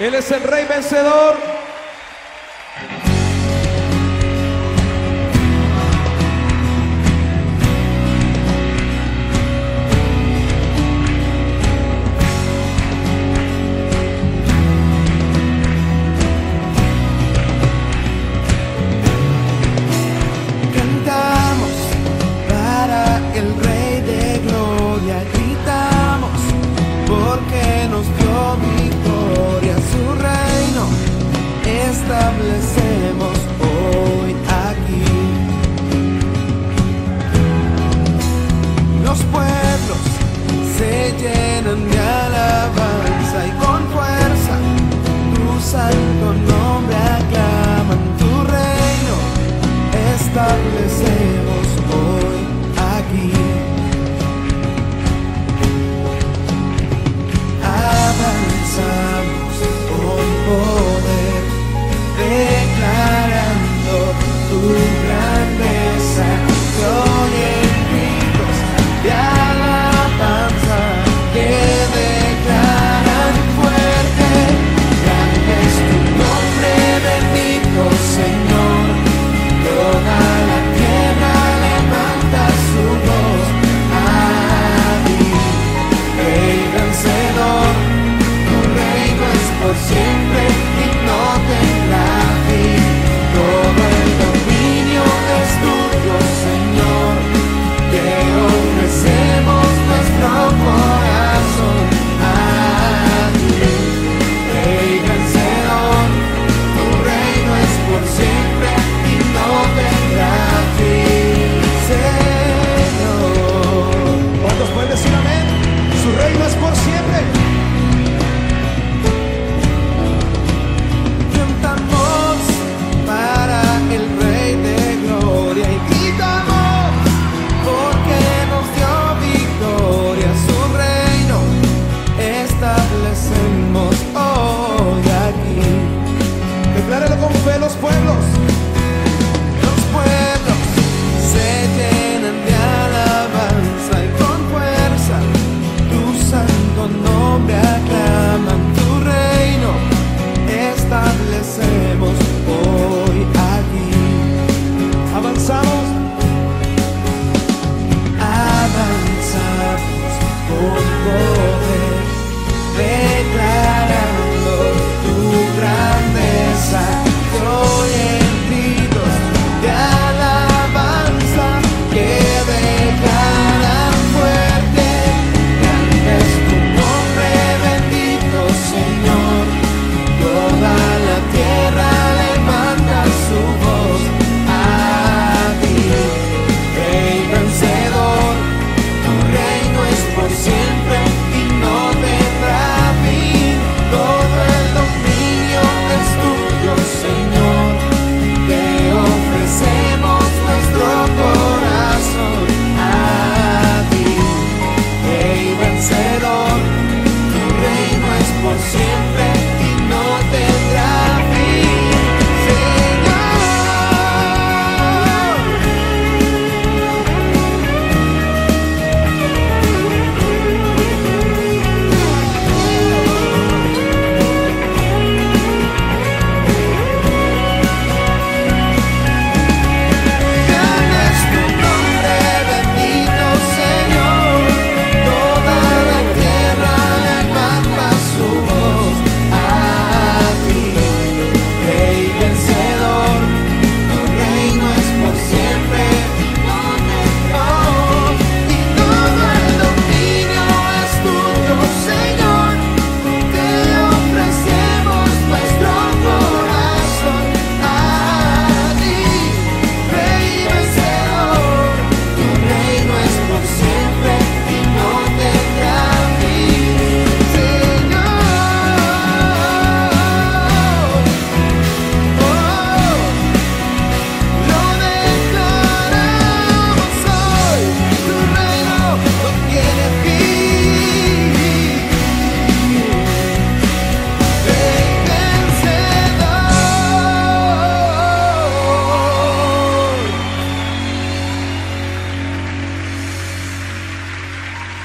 Él es el rey vencedor. you.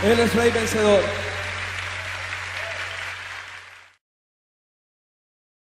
Él es Rey vencedor.